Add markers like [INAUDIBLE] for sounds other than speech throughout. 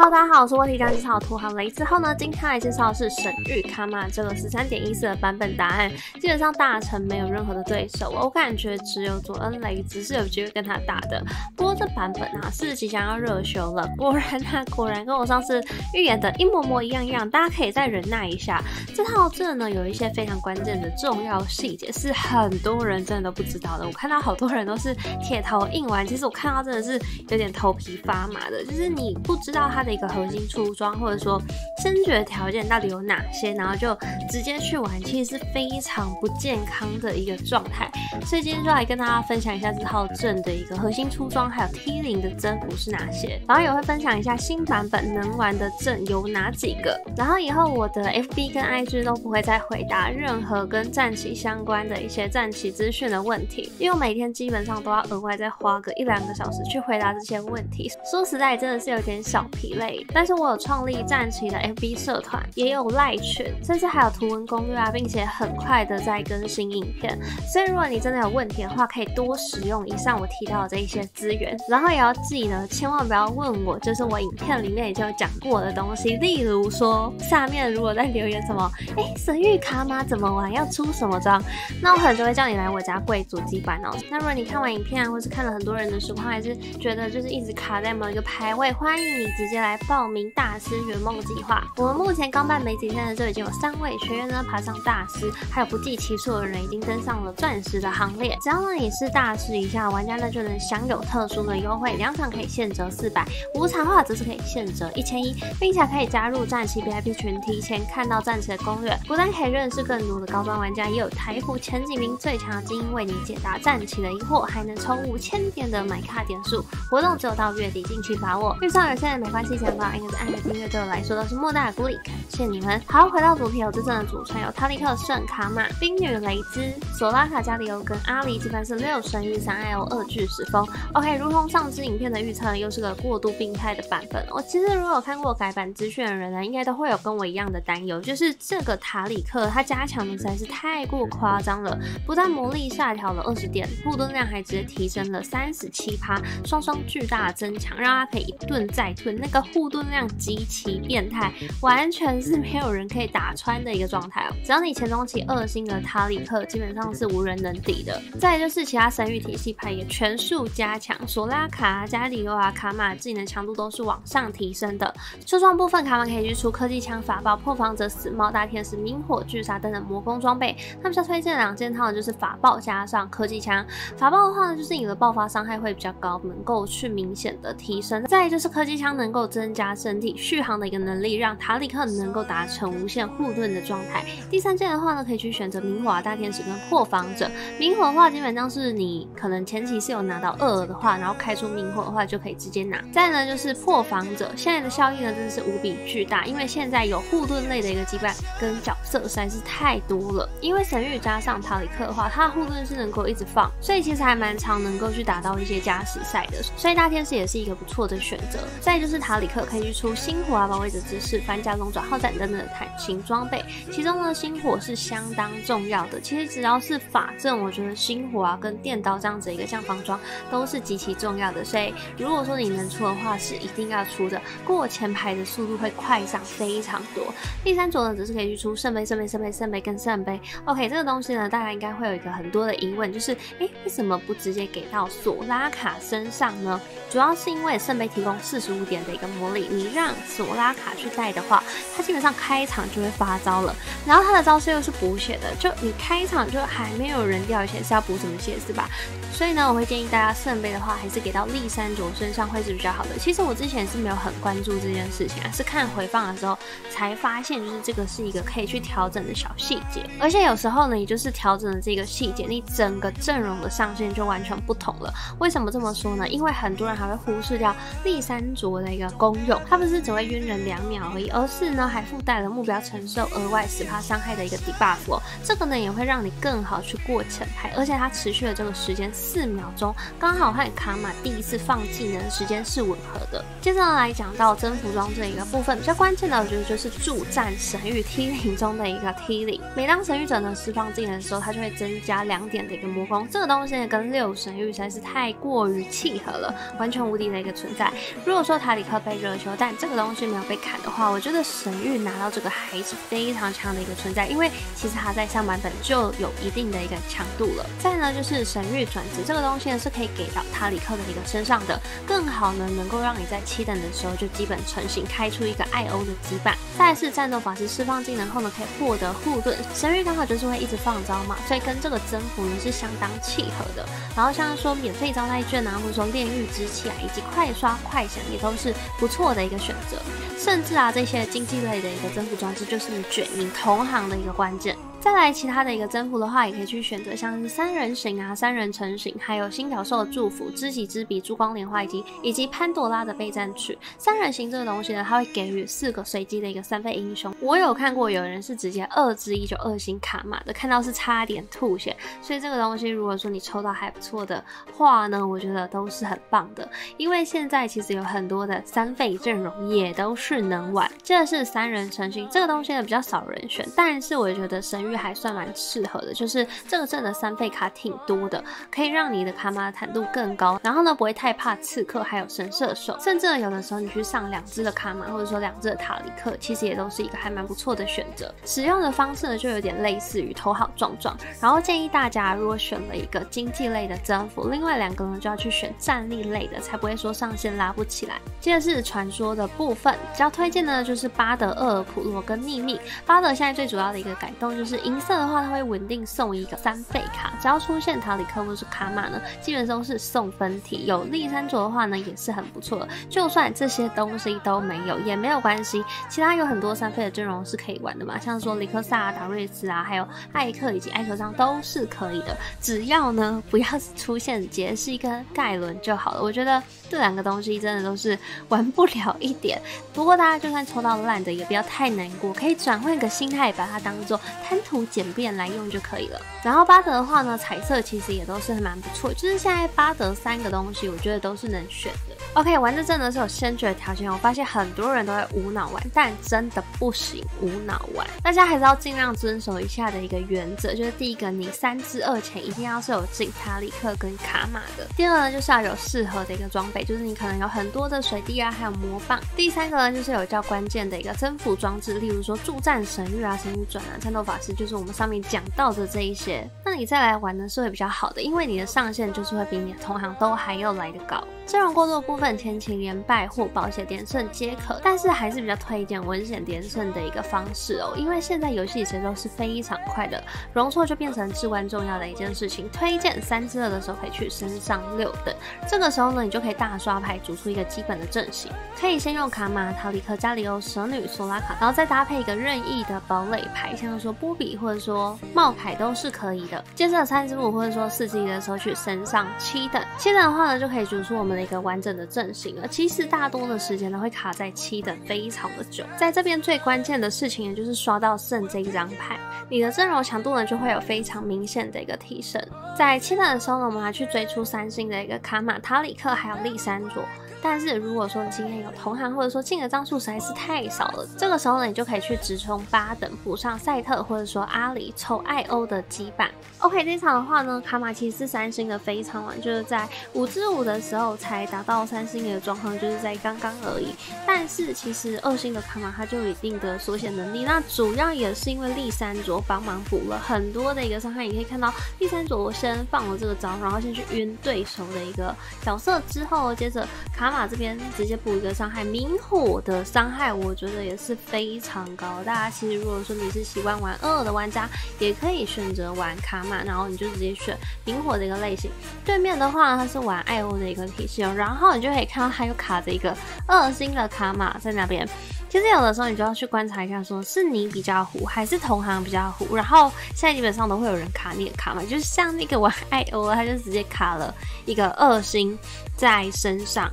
哈大家好，我是问题将介绍土豪雷之后呢，今天来介绍的是神域卡玛这个十三点一四的版本答案。基本上大成没有任何的对手，我感觉只有佐恩雷兹是有机会跟他打的。不过这版本啊是即将要热修了，果然啊果然跟我上次预言的一模模一样样，大家可以再忍耐一下。这套阵呢有一些非常关键的重要细节是很多人真的都不知道的。我看到好多人都是铁头硬玩，其实我看到真的是有点头皮发麻的，就是你不知道他的。一个核心出装，或者说升爵条件到底有哪些，然后就直接去玩，其实是非常不健康的一个状态。所以今天就来跟大家分享一下这套阵的一个核心出装，还有 T 零的增幅是哪些，然后也会分享一下新版本能玩的阵有哪几个。然后以后我的 FB 跟 IG 都不会再回答任何跟战旗相关的一些战旗资讯的问题，因为我每天基本上都要额外再花个一两个小时去回答这些问题。说实在，真的是有点小疲累。但是我有创立战旗的 FB 社团，也有赖群，甚至还有图文攻略啊，并且很快的在更新影片。所以如果你真的有问题的话，可以多使用以上我提到的这一些资源。然后也要记得，千万不要问我，就是我影片里面已经有讲过的东西。例如说，下面如果在留言什么，哎，神域卡玛怎么玩，要出什么装，那我可能就会叫你来我家贵族机版哦。[LAUGHS] 那如果你看完影片，或是看了很多人的实况，还是觉得就是一直卡在某一个排位，欢迎你直接来报。报名大师圆梦计划，我们目前刚办没几天的就已经有三位学员呢爬上大师，还有不计其数的人已经登上了钻石的行列。只要呢你是大师以下玩家呢，就能享有特殊的优惠，两场可以现折四百，五场话则是可以现折一千一，并且可以加入战旗 VIP 群，提前看到战旗的攻略，不但可以认识更多的高端玩家，也有台服前几名最强的精英为你解答战旗的疑惑，还能抽五千点的买卡点数。活动只有到月底，近期把握。预算有限，没关系，钱包。应该是按个订阅对我来说都是莫大的鼓励，感谢你们。好，回到主题，我真正的组成有塔利克、圣卡玛、冰女雷兹、索拉卡、加里欧跟阿里，基本是六神域三 L 二巨石风。OK，如同上支影片的预测，又是个过度病态的版本。我其实如果有看过改版资讯的人呢，应该都会有跟我一样的担忧，就是这个塔里克它加强的实在是太过夸张了，不但魔力下调了二十点，护盾量还直接提升了三十七趴，双双巨大的增强，让它可以一顿再吞，那个护盾。量极其变态，完全是没有人可以打穿的一个状态哦。只要你前中期二星的塔里克，基本上是无人能敌的。再就是其他神域体系牌也全数加强，索拉卡、加里欧啊、卡玛技能强度都是往上提升的。出装部分，卡玛可以去出科技枪、法爆、破防者、死猫大天使、明火巨杀等等魔攻装备。那比较推荐两件套就是法爆加上科技枪。法爆的话呢，就是你的爆发伤害会比较高，能够去明显的提升。再就是科技枪能够增增加。身体续航的一个能力，让塔里克能够达成无限护盾的状态。第三件的话呢，可以去选择明火大天使跟破防者。明火的话，基本上是你可能前期是有拿到二的话，然后开出明火的话，就可以直接拿。再呢就是破防者，现在的效益呢真的是无比巨大，因为现在有护盾类的一个羁绊跟角色实在是太多了。因为神域加上塔里克的话，他的护盾是能够一直放，所以其实还蛮常能够去打到一些加时赛的。所以大天使也是一个不错的选择。再就是塔里克可以去出星火啊，保卫者姿势、反甲龙爪、号战等等的坦型装备，其中呢星火是相当重要的。其实只要是法阵，我觉得星火啊跟电刀这样子一个像防装都是极其重要的。所以如果说你能出的话，是一定要出的，过前排的速度会快上非常多。第三种呢，只是可以去出圣杯、圣杯、圣杯、圣杯跟圣杯。OK，这个东西呢，大家应该会有一个很多的疑问，就是哎，为什么不直接给到索拉卡身上呢？主要是因为圣杯提供四十五点的一个魔力，你让索拉卡去带的话，他基本上开场就会发招了。然后他的招式又是补血的，就你开场就还没有人掉血，是要补什么血是吧？所以呢，我会建议大家圣杯的话，还是给到立三卓身上会是比较好的。其实我之前是没有很关注这件事情啊，是看回放的时候才发现，就是这个是一个可以去调整的小细节。而且有时候呢，也就是调整了这个细节，你整个阵容的上限就完全不同了。为什么这么说呢？因为很多人还会忽视掉立三卓的一个功用，它不是只会晕人两秒而已，而是呢还附带了目标承受额外十帕伤害的一个 debuff 哦。这个呢也会让你更好去过前排，而且它持续的这个时间。四秒钟刚好和卡玛第一次放技能时间是吻合的。接着来讲到增服装这一个部分，比较关键的我觉得就是助战神域 T 零中的一个 T 零。每当神域者呢释放技能的时候，它就会增加两点的一个魔攻。这个东西呢跟六神域实在是太过于契合了，完全无敌的一个存在。如果说塔里克被被热修，但这个东西没有被砍的话，我觉得神域拿到这个还是非常强的一个存在，因为其实它在上版本就有一定的一个强度了。再呢就是神域转职这个东西呢是可以给到塔里克的一个身上的，更好呢能够让你在七等的时候就基本成型，开出一个艾欧的羁绊。再是战斗法师释放技能后呢可以获得护盾，神域刚好就是会一直放招嘛，所以跟这个征服呢是相当契合的。然后像说免费招待券啊，或者说炼狱之气啊，以及快刷快闪也都是不错的一个选择。甚至啊，这些经济类的一个增幅装置，就是你卷赢同行的一个关键。再来其他的一个征服的话，也可以去选择像是三人行啊、三人成型，还有新角兽的祝福、知己知彼、珠光莲花以及以及潘多拉的备战曲。三人行这个东西呢，它会给予四个随机的一个三费英雄。我有看过有人是直接二之一就二星卡码的，看到是差点吐血。所以这个东西如果说你抽到还不错的话呢，我觉得都是很棒的。因为现在其实有很多的三费阵容也都是能玩。这是三人成型这个东西呢比较少人选，但是我觉得神。还算蛮适合的，就是这个阵的三费卡挺多的，可以让你的卡玛坦度更高，然后呢不会太怕刺客，还有神射手，甚至有的时候你去上两只的卡玛，或者说两只的塔里克，其实也都是一个还蛮不错的选择。使用的方式呢就有点类似于头好壮壮，然后建议大家如果选了一个经济类的征服，另外两个呢就要去选战力类的，才不会说上线拉不起来。接着是传说的部分，比较推荐的就是巴德、厄尔普罗跟秘密。巴德现在最主要的一个改动就是。银色的话，它会稳定送一个三费卡，只要出现塔里克或是卡玛呢，基本上是送分体。有利三卓的话呢，也是很不错的。就算这些东西都没有也没有关系，其他有很多三费的阵容是可以玩的嘛，像说里克萨、达瑞斯啊，还有艾克以及艾克桑都是可以的。只要呢不要出现杰是一个盖伦就好了。我觉得这两个东西真的都是玩不了一点。不过大家就算抽到烂的，也不要太难过，可以转换个心态，把它当做贪。图简便来用就可以了。然后巴德的话呢，彩色其实也都是蛮不错。就是现在巴德三个东西，我觉得都是能选。OK，玩这阵呢是有先决条件，我发现很多人都会无脑玩，但真的不行无脑玩。大家还是要尽量遵守一下的一个原则，就是第一个，你三至二前一定要是有进塔里克跟卡玛的。第二呢，就是要有适合的一个装备，就是你可能有很多的水滴啊，还有魔棒。第三个呢，就是有较关键的一个增幅装置，例如说助战神域啊、神域转啊、战斗法师。就是我们上面讲到的这一些，那你再来玩呢是会比较好的，因为你的上限就是会比你的同行都还要来得高。阵容过渡部分，前期连败或保险连胜皆可，但是还是比较推荐文险连胜的一个方式哦，因为现在游戏节奏是非常快的，容错就变成至关重要的一件事情。推荐三之二的时候可以去升上六等，这个时候呢，你就可以大刷牌组出一个基本的阵型，可以先用卡玛、塔里克、加里欧、蛇女、索拉卡，然后再搭配一个任意的堡垒牌，像说波比。或者说冒牌都是可以的。接着三十五或者说四级的时候去升上七等，七等的话呢就可以组出我们一个完整的阵型而。其实大多的时间呢会卡在七等非常的久。在这边最关键的事情也就是刷到圣这一张牌，你的阵容强度呢就会有非常明显的一个提升。在七等的时候呢，我们还去追出三星的一个卡玛塔里克还有利山卓。但是如果说你今天有同行，或者说进的张数实在是太少了，这个时候呢，你就可以去直冲八等，补上赛特或者说阿里抽艾欧的羁绊。OK，这场的话呢，卡玛其实是三星的非常晚，就是在五之五的时候才达到三星的状况，就是在刚刚而已。但是其实二星的卡玛它就有一定的缩写能力，那主要也是因为立三卓帮忙补了很多的一个伤害。你可以看到立三卓先放了这个招，然后先去晕对手的一个角色之后，接着卡。卡马这边直接补一个伤害，明火的伤害我觉得也是非常高。大家其实如果说你是习惯玩二的玩家，也可以选择玩卡玛，然后你就直接选明火的一个类型。对面的话，它是玩艾欧的一个体系哦，然后你就可以看到它又卡着一个二星的卡玛在那边。其实有的时候你就要去观察一下，说是你比较糊，还是同行比较糊。然后现在基本上都会有人卡你的卡嘛，就是像那个玩艾欧，他就直接卡了一个二星在身上。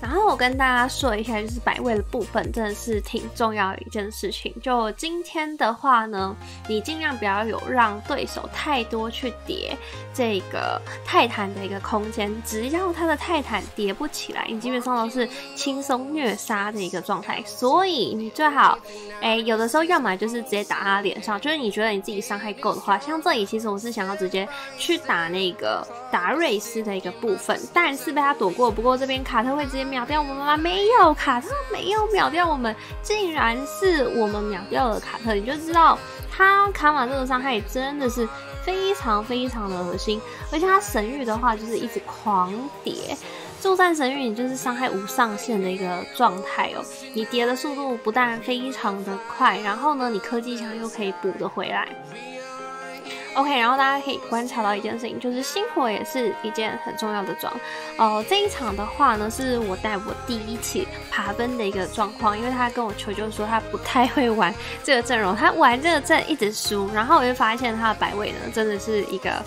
然后我跟大家说一下，就是摆位的部分真的是挺重要的一件事情。就今天的话呢，你尽量不要有让对手太多去叠这个泰坦的一个空间。只要他的泰坦叠不起来，你基本上都是轻松虐杀的一个状态。所以你最好，哎，有的时候要么就是直接打他脸上，就是你觉得你自己伤害够的话，像这里其实我是想要直接去打那个达瑞斯的一个部分，但是被他躲过。不过这边卡特会直接。秒掉我们吗？没有，卡特没有秒掉我们，竟然是我们秒掉了卡特，你就知道他卡玛这个伤害真的是非常非常的恶心，而且他神域的话就是一直狂叠。作战神域，你就是伤害无上限的一个状态哦。你叠的速度不但非常的快，然后呢，你科技枪又可以补得回来。OK，然后大家可以观察到一件事情，就是星火也是一件很重要的装。哦，这一场的话呢，是我带我第一次爬分的一个状况，因为他跟我求救说他不太会玩这个阵容，他玩这个阵一直输，然后我就发现他的摆位呢，真的是一个。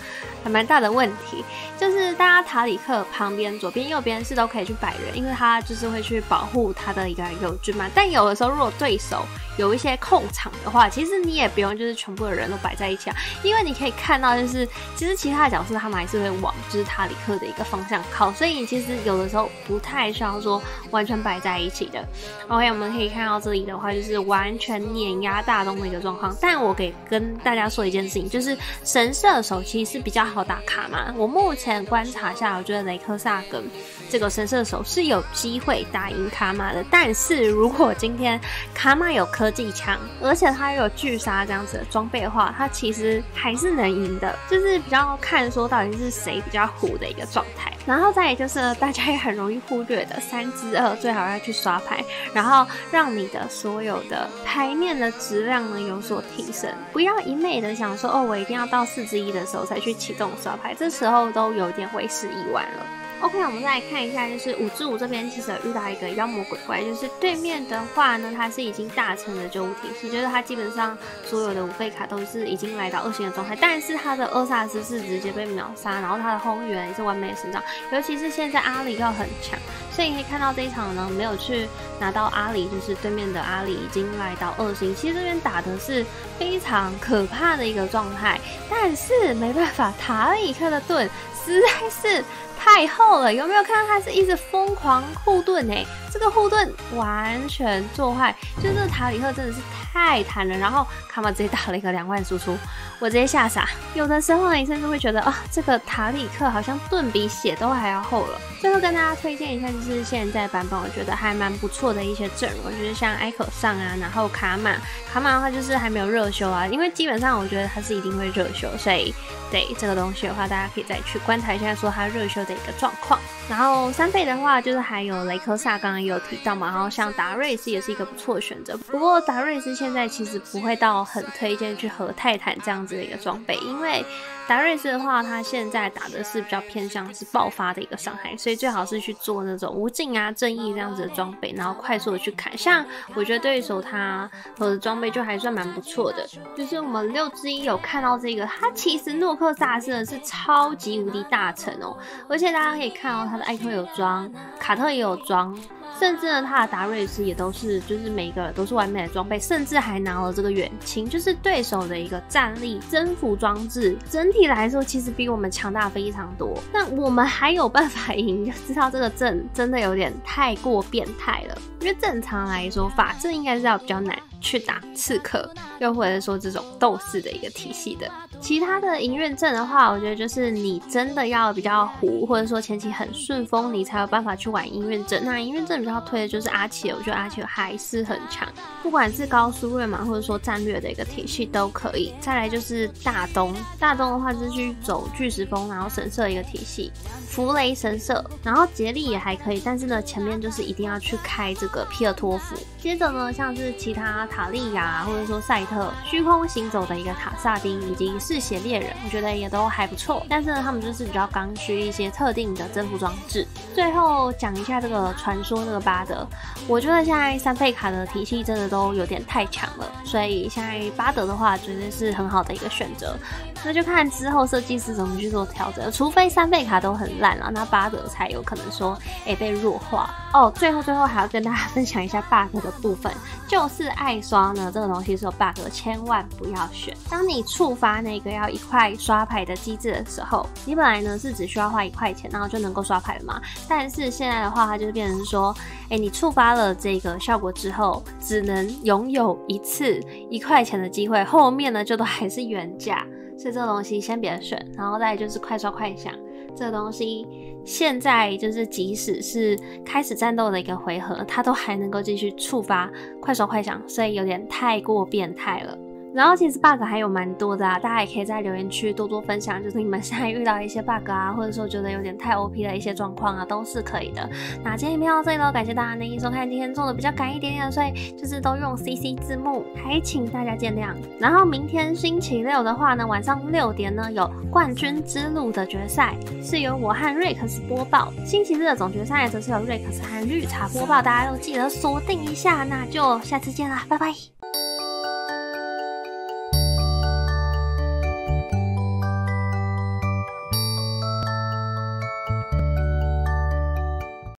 还蛮大的问题，就是大家塔里克旁边左边、右边是都可以去摆人，因为他就是会去保护他的一个友军嘛。但有的时候，如果对手有一些控场的话，其实你也不用就是全部的人都摆在一起啊，因为你可以看到，就是其实其他的角色他们还是会往就是塔里克的一个方向靠，所以你其实有的时候不太需要说完全摆在一起的。OK，我们可以看到这里的话，就是完全碾压大东的一个状况。但我给跟大家说一件事情，就是神射手其实是比较。好打卡嘛？我目前观察下，我觉得雷克萨跟这个神射手是有机会打赢卡玛的。但是如果今天卡玛有科技枪，而且他有巨杀这样子的装备的话，他其实还是能赢的。就是比较看说到底是谁比较虎的一个状态。然后再就是大家也很容易忽略的三之二，最好要去刷牌，然后让你的所有的牌面的质量呢有所提升，不要一昧的想说哦，我一定要到四之一的时候才去启动刷牌，这时候都有点为时已晚了。OK，我们再来看一下，就是五之五这边其实遇到一个妖魔鬼怪，就是对面的话呢，他是已经大成的九五体系，就是他基本上所有的五费卡都是已经来到二星的状态，但是他的厄萨斯是直接被秒杀，然后他的轰元也是完美的成长，尤其是现在阿里要很强，所以你可以看到这一场呢没有去拿到阿里，就是对面的阿里已经来到二星，其实这边打的是非常可怕的一个状态，但是没办法，塔里克的盾实在是。太厚了，有没有看到他是一直疯狂护盾哎？这个护盾完全做坏，就这个塔里克真的是太弹了。然后卡玛直接打了一个两万输出，我直接吓傻。有的时候呢，你甚至会觉得啊，这个塔里克好像盾比血都还要厚了。最后跟大家推荐一下，就是现在版本我觉得还蛮不错的一些阵容，就是像艾可上啊，然后卡玛，卡玛的话就是还没有热修啊，因为基本上我觉得他是一定会热修，所以对这个东西的话，大家可以再去观察一下，说他热修一个状况。然后三倍的话，就是还有雷克萨，刚刚也有提到嘛。然后像达瑞斯也是一个不错的选择。不过达瑞斯现在其实不会到很推荐去和泰坦这样子的一个装备，因为。达瑞斯的话，他现在打的是比较偏向是爆发的一个伤害，所以最好是去做那种无尽啊、正义这样子的装备，然后快速的去砍。像我觉得对手他和的装备就还算蛮不错的。就是我们六之一有看到这个，他其实诺克萨真的是超级无敌大成哦，而且大家可以看到他的艾克有装，卡特也有装。甚至呢，他的达瑞斯也都是，就是每一个都是完美的装备，甚至还拿了这个远亲，就是对手的一个战力征服装置。整体来说，其实比我们强大非常多。那我们还有办法赢，[LAUGHS] 就知道这个阵真的有点太过变态了。因为正常来说，法阵应该是要比较难。去打刺客，又或者说这种斗士的一个体系的。其他的营运阵的话，我觉得就是你真的要比较糊，或者说前期很顺风，你才有办法去玩营运阵。那营运阵比较推的就是阿奇，我觉得阿奇还是很强，不管是高速瑞嘛，或者说战略的一个体系都可以。再来就是大东，大东的话就是去走巨石风，然后神社一个体系，弗雷神社，然后杰利也还可以，但是呢前面就是一定要去开这个皮尔托夫。接着呢像是其他。塔利亚，或者说赛特，虚空行走的一个塔萨丁，以及嗜血猎人，我觉得也都还不错。但是呢，他们就是比较刚需一些特定的征服装置。最后讲一下这个传说这个巴德，我觉得现在三费卡的体系真的都有点太强了，所以现在巴德的话绝对是很好的一个选择。那就看之后设计师怎么去做调整，除非三倍卡都很烂了，那八折才有可能说，哎，被弱化哦。最后最后还要跟大家 [LAUGHS] 分享一下 bug 的部分，就是爱刷呢这个东西是有 bug，千万不要选。当你触发那个要一块刷牌的机制的时候，你本来呢是只需要花一块钱，然后就能够刷牌了嘛。但是现在的话，它就是变成说，哎，你触发了这个效果之后，只能拥有一次一块钱的机会，后面呢就都还是原价。所以这个东西先别选。然后再就是快刷快想，这个东西现在就是即使是开始战斗的一个回合，它都还能够继续触发快刷快想，所以有点太过变态了。然后其实 bug 还有蛮多的啊，大家也可以在留言区多多分享，就是你们现在遇到一些 bug 啊，或者说觉得有点太 OP 的一些状况啊，都是可以的。那今天影片到这里喽，感谢大家耐心收看，今天做的比较赶一点点，所以就是都用 CC 字幕，还请大家见谅。然后明天星期六的话呢，晚上六点呢有冠军之路的决赛，是由我和瑞克斯播报；星期日的总决赛则是由瑞克斯和绿茶播报，大家都记得锁定一下。那就下次见啦，拜拜。